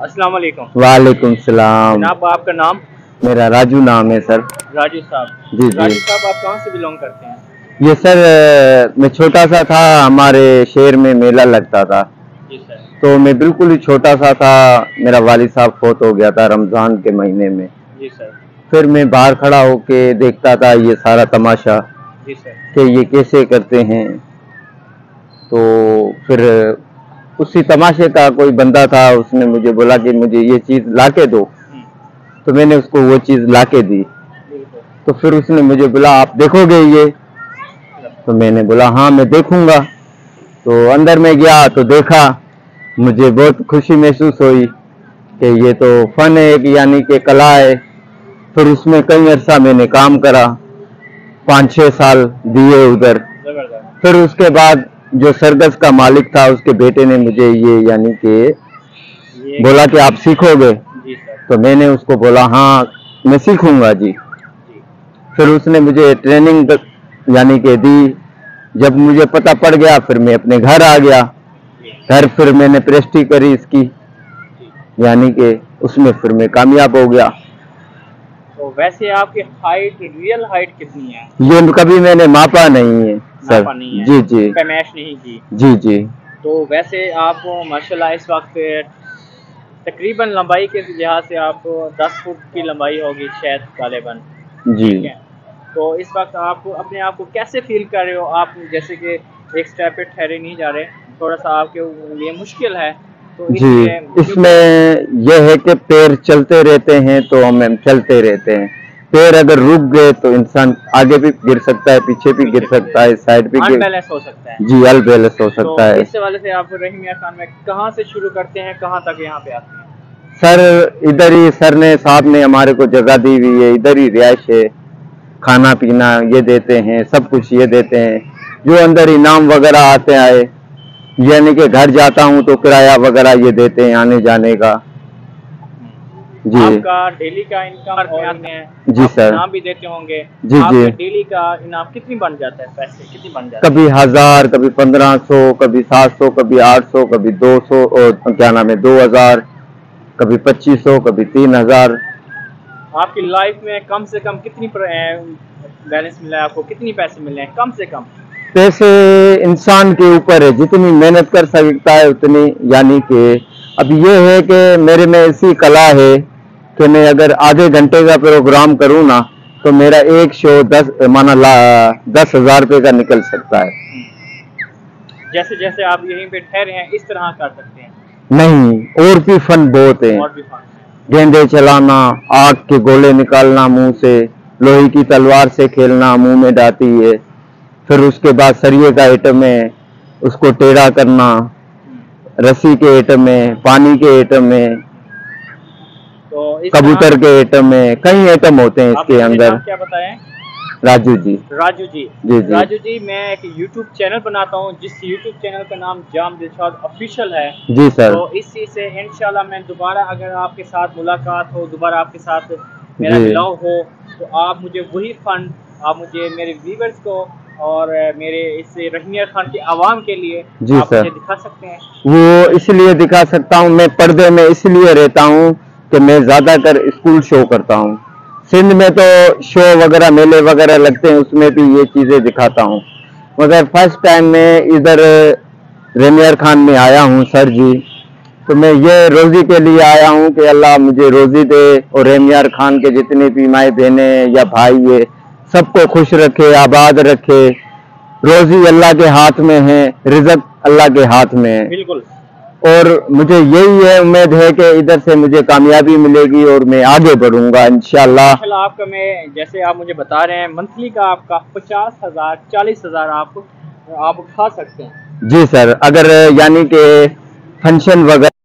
अस्सलाम वालेकुम। वालेकुम सलाम। जनाब आपका नाम? मेरा राजू नाम है सर। राजू साहब। जी, जी। राजू साहब आप कहाँ से बिलोंग करते हैं? ये सर मैं छोटा सा था हमारे शहर में मेला लगता था। तो मैं बिल्कुल ही छोटा सा था मेरा वालिद साहब फोत हो गया था रमज़ान के महीने में। जी सर। फिर मैं बाहर खड़ा होके देखता था ये सारा तमाशा जी सर। कि ये कैसे करते हैं। तो फिर उसी तमाशे का कोई बंदा था उसने मुझे बोला कि मुझे ये चीज़ लाके दो। हम्म, तो मैंने उसको वो चीज़ लाके दी। तो फिर उसने मुझे बोला आप देखोगे ये? तो मैंने बोला हाँ मैं देखूँगा। तो अंदर में गया तो देखा मुझे बहुत खुशी महसूस हुई कि ये तो फन है कि यानी कि कला है। फिर उसमें कई अरसा मैंने काम करा पाँच छः साल दिए उधर। फिर उसके बाद जो सरगस का मालिक था उसके बेटे ने मुझे ये यानी कि बोला कि आप सीखोगे? जी सर। तो मैंने उसको बोला हाँ मैं सीखूँगा जी। जी फिर उसने मुझे ट्रेनिंग यानी कि दी। जब मुझे पता पड़ गया फिर मैं अपने घर आ गया। घर फिर मैंने प्रेस्टी करी इसकी। यानी कि उसमें फिर मैं कामयाब हो गया। तो वैसे आपकी हाइट रियल हाइट कितनी है? ये कभी मैंने मापा नहीं है। सर है। जी जी। पैमाइश नहीं की। जी जी। तो वैसे आप माशाल्लाह इस वक्त तकरीबन लंबाई के लिहाज से आप 10 फुट की लंबाई होगी शायद गालिबन जी। तो इस वक्त आप अपने आप को कैसे फील कर रहे हो? आप जैसे कि एक स्टेप पे ठहरे नहीं जा रहे थोड़ा सा आपके लिए मुश्किल है तो जी इसमें यह है कि पैर चलते रहते हैं तो हम चलते रहते हैं। पैर अगर रुक गए तो इंसान आगे भी गिर सकता है पीछे भी गिर सकता है साइड भी गिर हो सकता है। जी अल बैलेंस हो सकता तो है। इस हवाले से आप रहीम खान में कहाँ से शुरू करते हैं कहाँ तक यहाँ पे आते हैं? सर इधर ही सर ने साहब ने हमारे को जगह दी हुई है इधर ही रिहाइश है। खाना पीना ये देते हैं सब कुछ ये देते हैं। जो अंदर इनाम वगैरह आते आए यानी कि घर जाता हूँ तो किराया वगैरह ये देते हैं आने जाने का। जी। आपका डेली का इनकम और जी आप सर। इनाम भी देते होंगे। जी, जी। डेली का इनाम कितनी बन जाता है पैसे? कितनी बन जाता कभी हज़ार कभी पंद्रह सौ कभी सात सौ कभी आठ सौ कभी दो सौ क्या नाम है दो हज़ार कभी पच्चीस सौ कभी तीन हज़ार। आपकी लाइफ में कम से कम कितनी बैलेंस मिला है आपको? कितनी पैसे मिले हैं? कम से कम। पैसे इंसान के ऊपर है। जितनी मेहनत कर सकता है उतनी यानी कि अब ये है कि मेरे में ऐसी कला है कि मैं अगर आधे घंटे का प्रोग्राम करूँ ना तो मेरा एक शो दस माना ला दस हज़ार रुपये का निकल सकता है। जैसे जैसे आप यहीं पे ठहरे हैं इस तरह कर सकते हैं। नहीं और भी फन बहुत है। गेंदे चलाना आग के गोले निकालना मुँह से लोहे की तलवार से खेलना मुँह में डाती है फिर उसके बाद सरिये का आइटम है उसको टेढ़ा करना रस्सी के आइटम में पानी के आइटम में तो कबूतर के आइटम में कई आइटम होते हैं इसके अंदर। क्या बताया राजू जी। राजू जी। जी, जी। राजू जी मैं एक यूट्यूब चैनल बनाता हूँ जिस यूट्यूब चैनल का नाम जाम दिलशाद ऑफिशियल है। जी सर। तो इस चीज़ से इंशाल्लाह मैं दोबारा अगर आपके साथ मुलाकात हो दोबारा आपके साथ मेरा मिलाव हो तो आप मुझे वही फंड आप मुझे मेरे व्यूवर्स को और मेरे इस रहीमिया खान की आवाम के लिए जी, आप सर। दिखा सकते हैं। वो इसलिए दिखा सकता हूँ मैं पर्दे में इसलिए रहता हूँ कि मैं ज़्यादातर स्कूल शो करता हूँ। सिंध में तो शो वगैरह मेले वगैरह लगते हैं उसमें भी ये चीज़ें दिखाता हूँ। मगर फ़र्स्ट टाइम मैं इधर रेमियर खान में आया हूँ सर जी। तो मैं ये रोजी के लिए आया हूँ कि अल्लाह मुझे रोजी दे और रेमियार खान के जितने भी माए बहने या भाई है सबको खुश रखे आबाद रखे। रोजी अल्लाह के हाथ में है रिजक अल्लाह के हाथ में है। बिल्कुल। और मुझे यही है उम्मीद है कि इधर से मुझे कामयाबी मिलेगी और मैं आगे बढ़ूँगा इंशाल्लाह आपका मैं जैसे आप मुझे बता रहे हैं मंथली का आपका पचास हज़ार चालीस हज़ार आप आप खा सकते हैं। जी सर अगर यानी कि फ़ंक्शन वगैरह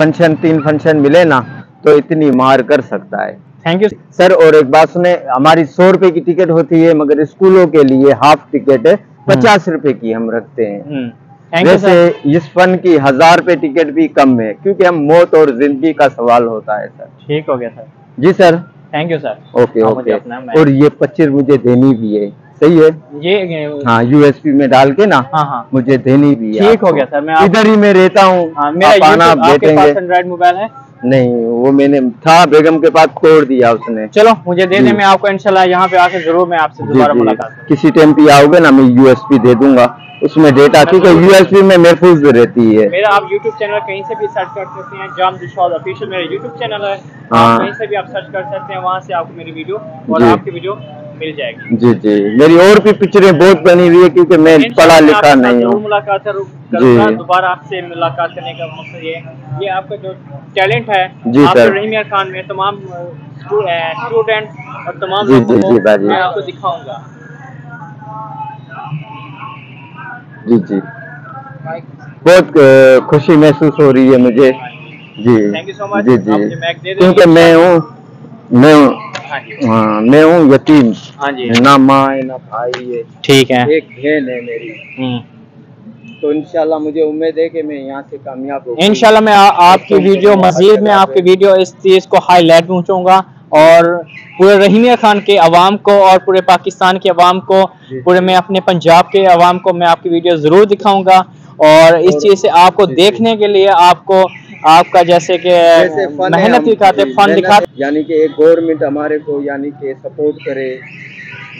फ़ंक्शन तीन फ़ंक्शन मिले ना तो इतनी मार कर सकता है। थैंक यू सर और एक बात सुने हमारी सौ रुपए की टिकट होती है मगर स्कूलों के लिए हाफ़ टिकट पचास रुपए की हम रखते हैं। थैंक वैसे इस फन की हज़ार रुपए टिकट भी कम है क्योंकि हम मौत और ज़िंदगी का सवाल होता है सर ठीक हो गया sir ji sir thank you sir okay okay और ये पच्चीस मुझे देनी भी है। सही है? ये हाँ यूएसपी में डाल के ना हाँ हाँ। मुझे देनी भी है ठीक हो गया सर, मैं इधर ही मैं रहता हूँ। हाँ मेरा मोबाइल है। नहीं वो मैंने था बेगम के पास तोड़ दिया उसने। चलो मुझे दे दे। मैं आपको इंशाल्लाह यहाँ पे आके ज़रूर मैं आपसे दोबारा मुलाकात किसी टाइम पे आओगे ना मैं यूएसपी दे दूँगा। उसमें डेटा क्योंकि यूएसपी में महफूज रहती है। मेरा आप यूट्यूब चैनल कहीं से भी सर्च कर सकते हैं जाम दिशाद ऑफिशियल मेरा यूट्यूब चैनल है। हाँ। कहीं से भी आप सर्च कर सकते हैं वहाँ से आपको मेरी वीडियो और आपकी वीडियो मिल जाएगी। जी जी। मेरी और भी पिक्चरें बहुत बनी हुई है क्योंकि मैं पढ़ा लिखा नहीं हूँ। मुलाकात। दोबारा आपसे मुलाकात करने का मकसद ये ये आपका जो टैलेंट है जी, सर। रहीम यार खान में तमाम स्टूडेंट और तमाम जी, जी, जी, बाजी। मैं आपको दिखाऊँगा। जी जी। बहुत खुशी महसूस हो रही है मुझे। जी। थैंक यू सो मच जी जी? क्योंकि मैं हूँ मैं हूँ। हाँ जी हाँ, मैं हूँ यतीम हाँ जी ना माँ है ना भाई है ठीक है एक बहन है मेरी हम्म। तो इंशाल्लाह मुझे उम्मीद है कि मैं यहाँ से कामयाब हो इंशाल्लाह मैं आ, आपकी वीडियो मजीद में आपकी वीडियो इस चीज़ को हाईलाइट पहुँचूँगा और पूरे रहीमिया खान के अवाम को और पूरे पाकिस्तान के अवाम को पूरे मैं अपने पंजाब के अवाम को मैं आपकी वीडियो ज़रूर दिखाऊँगा और इस चीज़ से आपको। देखने के लिए आपको आपका जैसे कि है मेहनत दिखाते जी, मेहनत दिखाते। यानी कि एक गवर्नमेंट हमारे को यानी कि सपोर्ट करे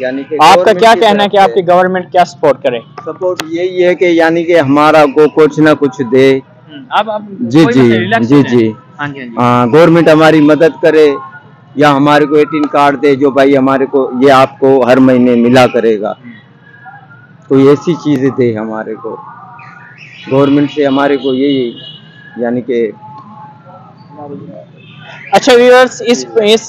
यानी कि आपका क्या कहना है कि आपकी गवर्नमेंट क्या सपोर्ट करे? सपोर्ट यही है कि यानी कि हमारा को कुछ ना कुछ दे। अब अब जी, जी, relax जी, जी। हाँ जी। हाँ गवर्नमेंट हमारी मदद करे या हमारे को एटीन कार्ड दे जो भाई हमारे को ये आपको हर महीने मिला करेगा। कोई ऐसी चीज़ें दे हमारे को। गवर्नमेंट से हमारे को यही यानी कि अच्छा व्यूअर्स इस इस